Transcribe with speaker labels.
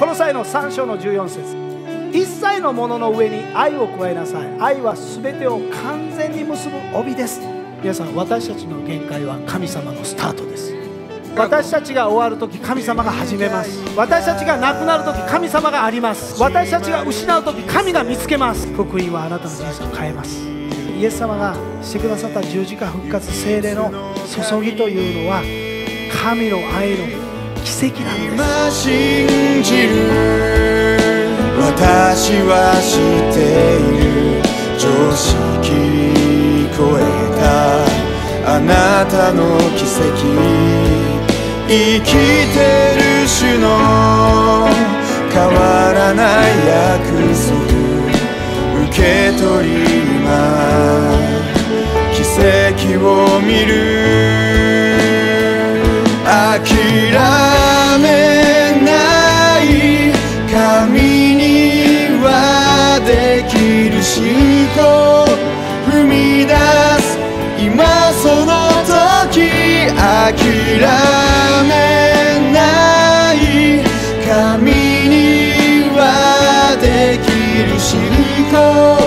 Speaker 1: この際の3章の14節。一切のものの上に愛を加えなさい。愛は全てを完全に結ぶ帯です。皆さん私たちの限界は神様のスタートです。私たちが終わる時神様が始めます。私たちが亡くなる時神様があります。私たちが失う時神が見つけます。福音はあなたの人生を変えます。イエス様がしてくださった十字架復活精霊の注ぎというのは神の愛の奇跡なんです
Speaker 2: 今信じる私は知っている常識超えた。あなたの奇跡。生きてる主の変わらない約束。受け取り今奇跡を見る。出す。今その時諦めない。神にはできる信仰。